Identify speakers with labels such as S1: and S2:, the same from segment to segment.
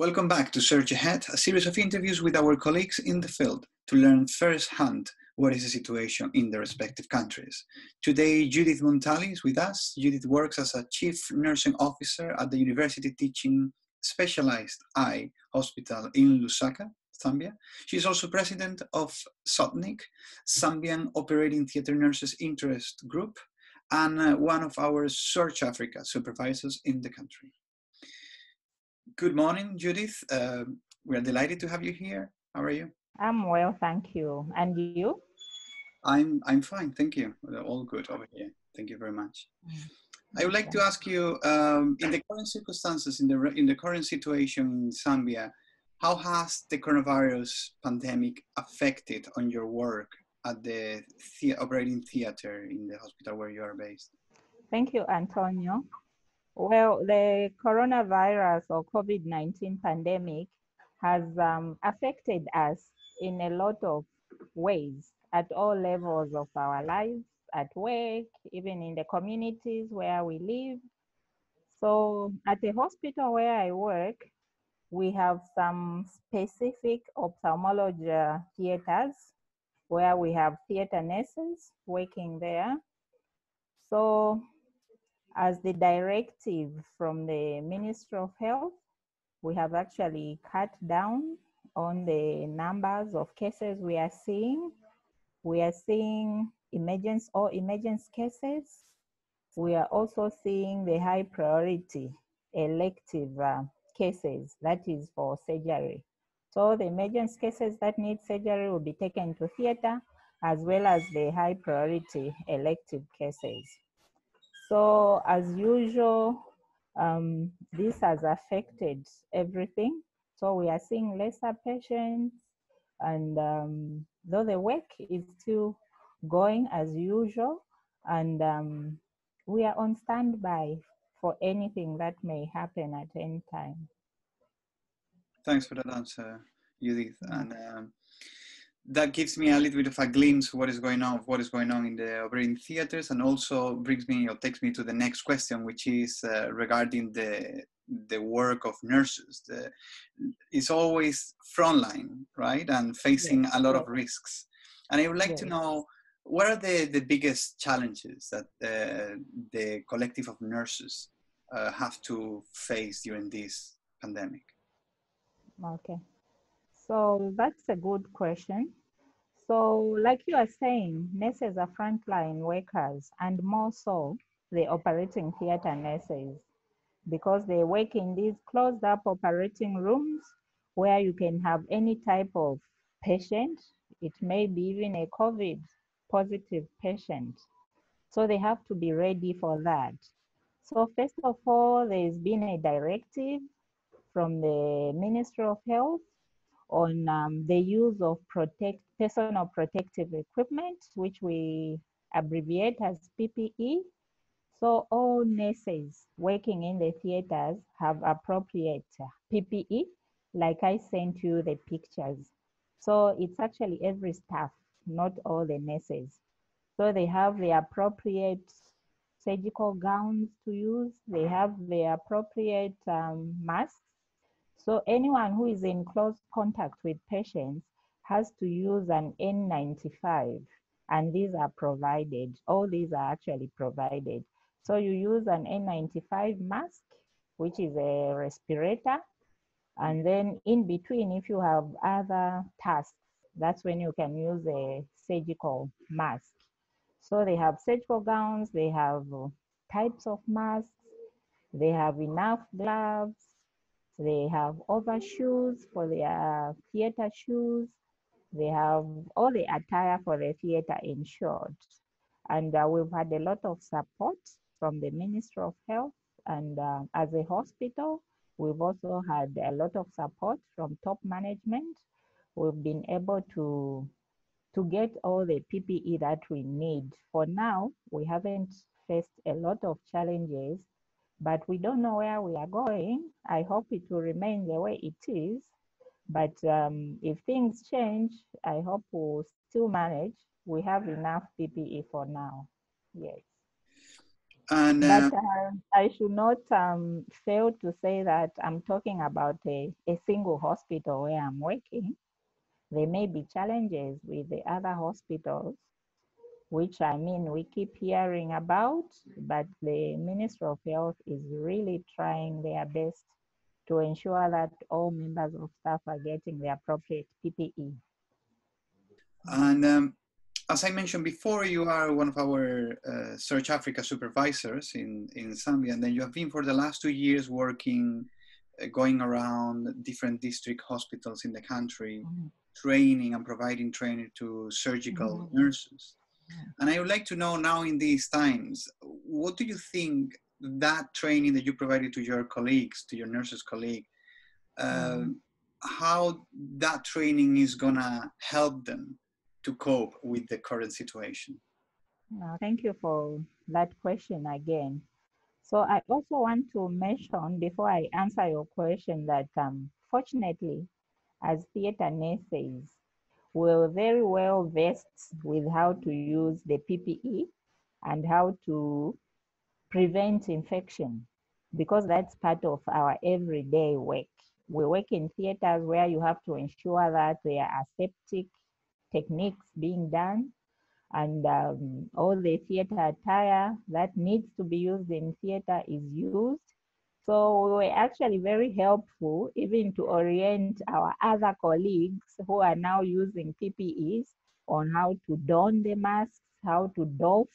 S1: Welcome back to Surge Ahead, a series of interviews with our colleagues in the field to learn firsthand what is the situation in the respective countries. Today, Judith Munthali is with us. Judith works as a chief nursing officer at the University Teaching Specialized Eye Hospital in Lusaka, Zambia. She is also president of ZOTNIG, Zambian Operating Theatre Nurses Interest Group, and uh, one of our SURG-Africa supervisors in the country. Good morning, Judith. Uh, we are delighted to have you here. How are you?
S2: I'm well, thank you. And you?
S1: I'm I'm fine, thank you. All good over here. Thank you very much. I would like to ask you, um, in the current circumstances, in the in the current situation in Zambia, how has the coronavirus pandemic affected on your work at the, the operating theater in the hospital where you are based?
S2: Thank you, Antonio. Well, the coronavirus or COVID 19 pandemic has um, affected us in a lot of ways at all levels of our lives, at work, even in the communities where we live. So, at the hospital where I work, we have some specific ophthalmology theaters where we have theater nurses working there. So, as the directive from the Ministry of Health, we have actually cut down on the numbers of cases we are seeing. We are seeing emergence or emergence cases. We are also seeing the high priority elective uh, cases, that is for surgery. So the emergence cases that need surgery will be taken to theater as well as the high priority elective cases. So as usual, um, this has affected everything. So we are seeing lesser patients and um, though the work is still going as usual and um, we are on standby for anything that may happen at any time.
S1: Thanks for that answer, Judith. And um, that gives me a little bit of a glimpse of what is going on, what is going on in the operating theaters, and also brings me or takes me to the next question, which is uh, regarding the the work of nurses. The, it's always frontline, right, and facing yes, a lot of risks. And I would like yes. to know what are the, the biggest challenges that uh, the collective of nurses uh, have to face during this pandemic?
S2: Okay. So that's a good question. So, like you are saying, nurses are frontline workers, and more so the operating theater nurses, because they work in these closed up operating rooms where you can have any type of patient. It may be even a COVID positive patient. So, they have to be ready for that. So, first of all, there's been a directive from the Ministry of Health on um, the use of protect personal protective equipment, which we abbreviate as PPE. So all nurses working in the theaters have appropriate PPE, like I sent you the pictures. So it's actually every staff, not all the nurses. So they have the appropriate surgical gowns to use. They have the appropriate um, masks so anyone who is in close contact with patients has to use an N95 and these are provided. All these are actually provided. So you use an N95 mask, which is a respirator. And then in between, if you have other tasks, that's when you can use a surgical mask. So they have surgical gowns, they have types of masks, they have enough gloves, they have overshoes for their theater shoes. They have all the attire for the theater in short. And uh, we've had a lot of support from the Ministry of Health. And uh, as a hospital, we've also had a lot of support from top management. We've been able to, to get all the PPE that we need. For now, we haven't faced a lot of challenges but we don't know where we are going. I hope it will remain the way it is. But um, if things change, I hope we'll still manage. We have enough PPE for now. Yes.
S1: And
S2: but uh, I should not um, fail to say that I'm talking about a, a single hospital where I'm working. There may be challenges with the other hospitals, which I mean we keep hearing about, but the Ministry of Health is really trying their best to ensure that all members of staff are getting the appropriate PPE.
S1: And um, as I mentioned before, you are one of our uh, SURG-Africa supervisors in, in Zambia, and then you have been for the last two years working, uh, going around different district hospitals in the country, mm-hmm. training and providing training to surgical mm-hmm. nurses. And I would like to know now in these times, what do you think that training that you provided to your colleagues, to your nurses colleague, uh, mm-hmm. how that training is gonna help them to cope with the current situation?
S2: Thank you for that question again. So I also want to mention before I answer your question that um, fortunately, as theater nurses, we're very well versed with how to use the PPE and how to prevent infection because that's part of our everyday work. We work in theaters where you have to ensure that there are aseptic techniques being done and um, all the theater attire that needs to be used in theater is used. So we were actually very helpful even to orient our other colleagues who are now using PPEs on how to don the masks, how to doff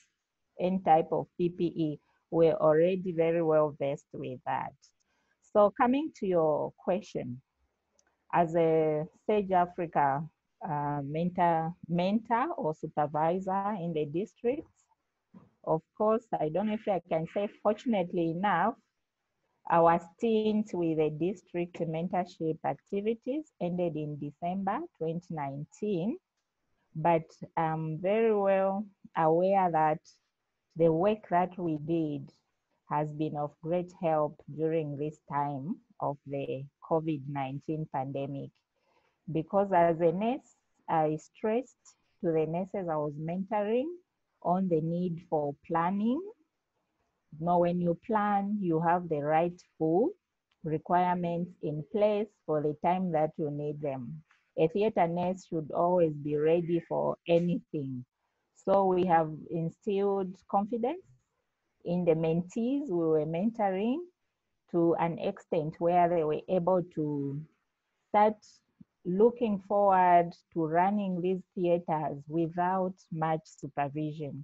S2: any type of PPE. We're already very well versed with that. So coming to your question, as a SURG-Africa uh, mentor, mentor or supervisor in the district. Of course, I don't know if I can say fortunately enough, our stint with the district mentorship activities ended in December 2019, but I'm very well aware that the work that we did has been of great help during this time of the COVID-19 pandemic because as a nurse, I stressed to the nurses I was mentoring on the need for planning. Now, when you plan, you have the right full requirements in place for the time that you need them. A theater nurse should always be ready for anything. So we have instilled confidence in the mentees we were mentoring to an extent where they were able to start looking forward to running these theaters without much supervision.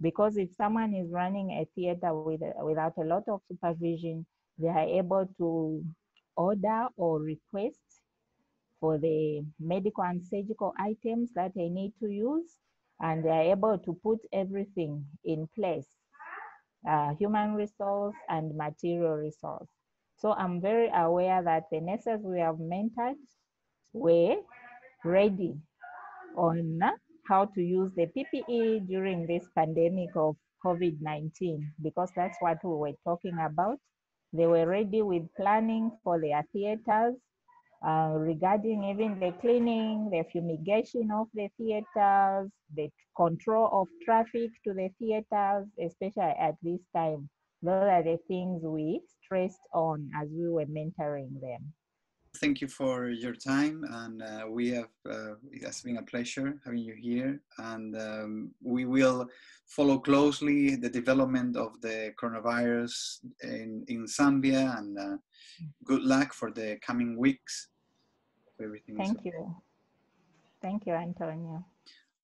S2: Because if someone is running a theater with, without a lot of supervision, they are able to order or request for the medical and surgical items that they need to use, and they are able to put everything in place, uh, human resource and material resource. So I'm very aware that the nurses we have mentored were ready on how to use the PPE during this pandemic of COVID-19 because that's what we were talking about. They were ready with planning for their theaters uh, regarding even the cleaning, the fumigation of the theaters, the control of traffic to the theaters, especially at this time. Those are the things we stressed on as we were mentoring them
S1: thank you for your time and uh, we have uh, it has been a pleasure having you here and um, we will follow closely the development of the coronavirus in, in zambia and uh, good luck for the coming weeks.
S2: Everything thank you. Thank you antonio.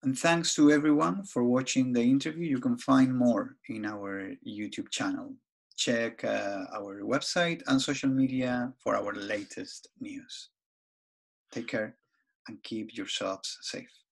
S1: And thanks to everyone for watching the interview. You can find more in our youtube channel check uh, our website and social media for our latest news. Take care and keep yourselves safe.